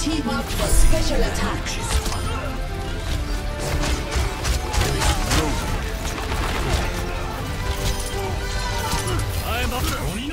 Team up for special attack. I'm up.